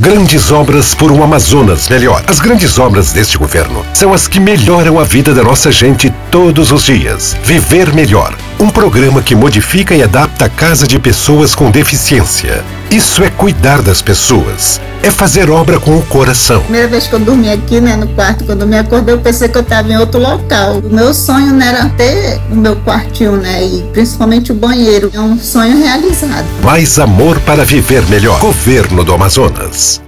Grandes obras por um Amazonas melhor. As grandes obras deste governo são as que melhoram a vida da nossa gente todos os dias. Viver Melhor. Um programa que modifica e adapta a casa de pessoas com deficiência. Isso é cuidar das pessoas. É fazer obra com o coração. Primeira vez que eu dormi aqui, né, no quarto, quando eu me acordei, eu pensei que eu estava em outro local. O meu sonho né, era ter o meu quartinho, né, e principalmente o banheiro. É um sonho realizado. Mais amor para viver melhor. Governo do Amazonas.